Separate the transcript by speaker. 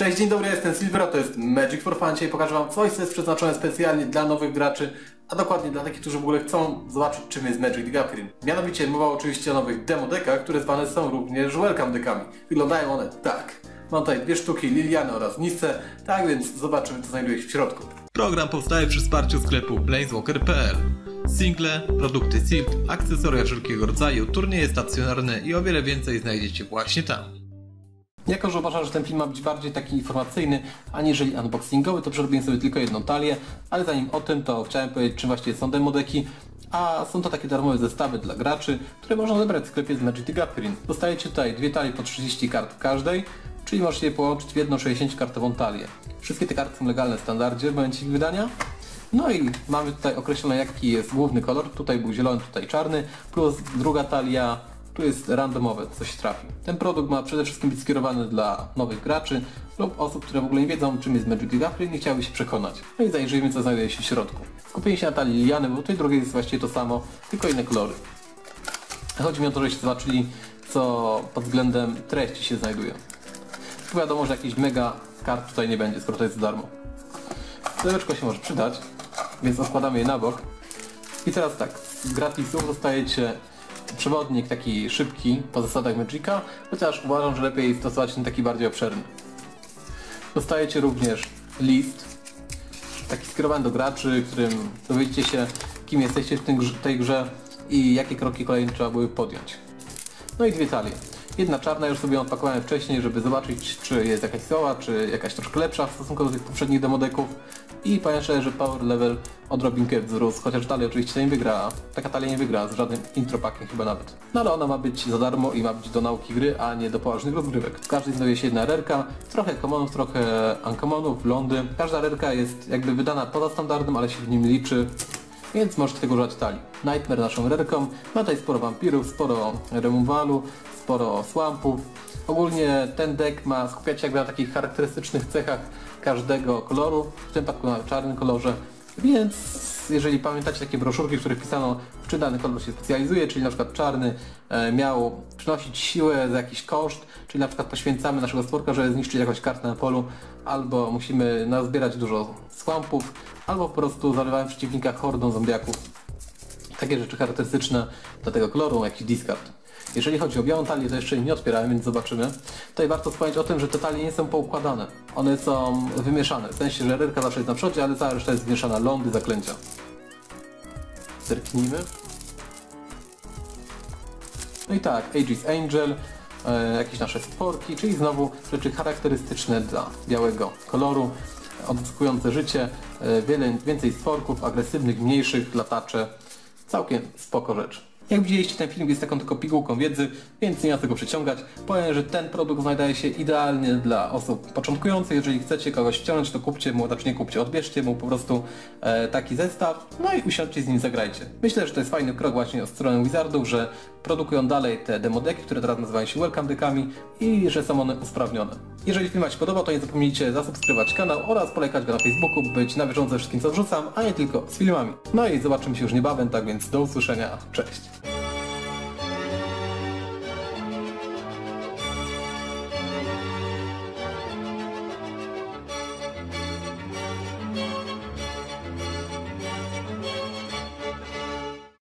Speaker 1: Cześć, dzień dobry, jestem Silvera, to jest Magic for Fun. Dzisiaj pokażę Wam coś, co jest przeznaczone specjalnie dla nowych graczy, a dokładnie dla takich, którzy w ogóle chcą zobaczyć, czym jest Magic the Gathering. Mianowicie mowa oczywiście o nowych demo dekach, które zwane są również welcome dekami. Wyglądają one tak. Mam tutaj dwie sztuki Liliany oraz Nisce, tak więc zobaczymy, co znajduje się w środku.
Speaker 2: Program powstaje przy wsparciu sklepu planeswalker.pl. Single, produkty SILT, akcesoria wszelkiego rodzaju, turnieje stacjonarne i o wiele więcej znajdziecie właśnie tam.
Speaker 1: Jako, że uważam, że ten film ma być bardziej taki informacyjny, aniżeli unboxingowy, to przerobiłem sobie tylko jedną talię, ale zanim o tym, to chciałem powiedzieć, czym właściwie są demodeki, a są to takie darmowe zestawy dla graczy, które można zebrać w sklepie z Magic the Gathering. Dostajecie tutaj dwie talie po 30 kart każdej, czyli możecie je połączyć w jedną 60-kartową talię. Wszystkie te karty są legalne w standardzie w momencie ich wydania. No i mamy tutaj określone jaki jest główny kolor, tutaj był zielony, tutaj czarny, plus druga talia tu jest randomowe, coś trafi. Ten produkt ma przede wszystkim być skierowany dla nowych graczy lub osób, które w ogóle nie wiedzą czym jest Magic the Gathering i nie chciałyby się przekonać. No i zajrzyjmy co znajduje się w środku. Skupienie się na talii Liliany, bo tutaj drugiej jest właściwie to samo, tylko inne kolory. Chodzi mi o to, żebyście zobaczyli co pod względem treści się znajduje. Tu wiadomo, że jakiś mega kart tutaj nie będzie, skoro to jest za darmo. Pudełeczko się może przydać, więc odkładamy je na bok. I teraz tak, z gratisów dostajecie przewodnik taki szybki po zasadach Magica, chociaż uważam, że lepiej stosować ten taki bardziej obszerny. Dostajecie również list, taki skierowany do graczy, którym dowiecie się kim jesteście w tej grze i jakie kroki kolejne trzeba były podjąć. No i dwie talie. Jedna czarna, już sobie odpakowałem wcześniej, żeby zobaczyć czy jest jakaś słaba, czy jakaś troszkę lepsza w stosunku do tych poprzednich demodeków. I powiem szczerze, że power level odrobinkę wzrósł, chociaż dalej oczywiście nie wygra, taka talia nie wygra z żadnym intropakiem chyba nawet. No ale ona ma być za darmo i ma być do nauki gry, a nie do poważnych rozgrywek. W każdej znajduje się jedna rerka, trochę commonów, trochę uncommonów, lądy. Każda rerka jest jakby wydana poza standardem, ale się w nim liczy więc możecie tego używać talii. Nightmare naszą rerką, ma tutaj sporo wampirów, sporo removalu, sporo swampów. Ogólnie ten deck ma skupiać się jakby na takich charakterystycznych cechach każdego koloru, w tym przypadku na czarnym kolorze, więc jeżeli pamiętacie takie broszurki, w których pisano, czy dany kolor się specjalizuje, czyli na przykład czarny e, miał przynosić siłę za jakiś koszt, czyli na przykład poświęcamy naszego sporka, żeby zniszczyć jakąś kartę na polu, albo musimy nazbierać dużo swampów, albo po prostu zalewamy przeciwnika hordą zombiaków. Takie rzeczy charakterystyczne dla tego koloru, jakiś discard. Jeżeli chodzi o białą talię, to jeszcze nie otwierałem, więc zobaczymy. Tutaj warto wspomnieć o tym, że te talie nie są poukładane. One są wymieszane. W sensie, że ryrka zawsze jest na przodzie, ale cała reszta jest zmieszana. Lądy, zaklęcia. Zerknijmy. No i tak, Aegis Angel, e, jakieś nasze sporki, czyli znowu rzeczy charakterystyczne dla białego koloru, odzyskujące życie, e, wiele, więcej sporków, agresywnych, mniejszych, latacze. Całkiem spoko rzecz. Jak widzieliście, ten film jest taką tylko pigułką wiedzy, więc nie ma tego przeciągać. Powiem, że ten produkt znajduje się idealnie dla osób początkujących. Jeżeli chcecie kogoś wciągnąć, to kupcie mu, znaczy nie kupcie, odbierzcie mu po prostu e, taki zestaw, no i usiądźcie z nim zagrajcie. Myślę, że to jest fajny krok właśnie od strony Wizardów, że produkują dalej te demodeki, które teraz nazywają się welcome dekami i że są one usprawnione. Jeżeli film Wam się podobał, to nie zapomnijcie zasubskrybować kanał oraz polajkać go na Facebooku, by być na bieżąco ze wszystkim co wrzucam, a nie tylko z filmami. No i zobaczymy się już niebawem, tak więc do usłyszenia, cześć!